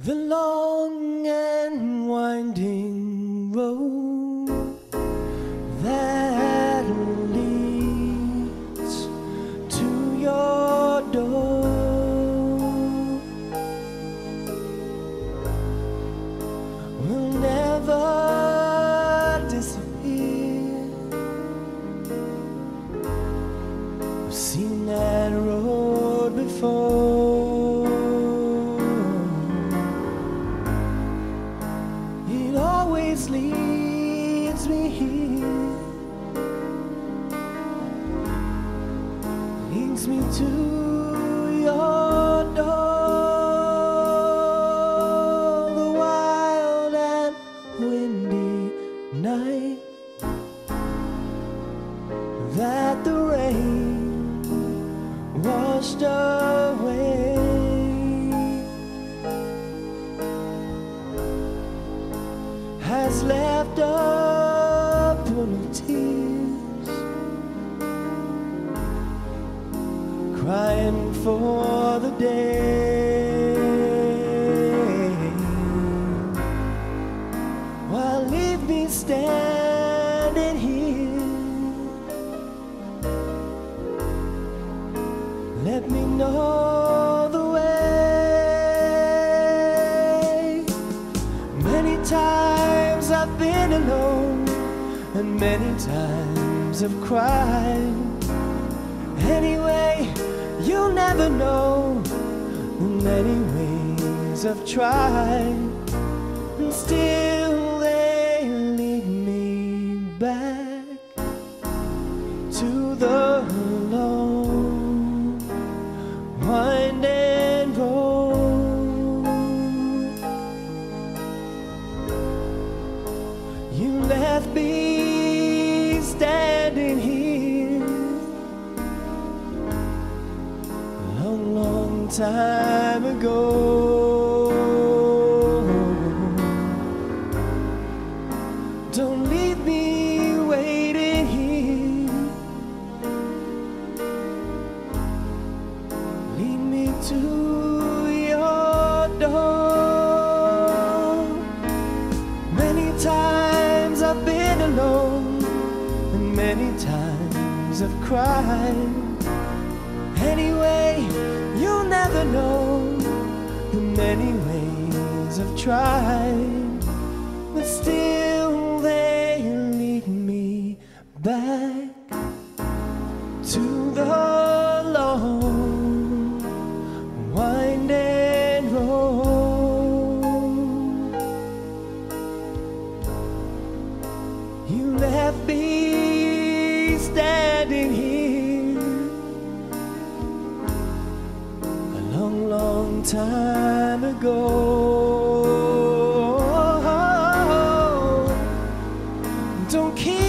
The long and winding road leads me to your door. The wild and windy night that the rain washed away. has left a for the day. While leave me standing here, let me know the way. Many times I've been alone, and many times I've cried. Anyway, you'll never know the many ways I've tried, and still they lead me back to the long road. You left me standing here time ago. Don't leave me waiting here. Lead me to your door. Many times I've been alone, and many times I've cried. Anyway, many ways I've tried, but still they lead me back to the long winding road. You left me standing here time ago. Don't keep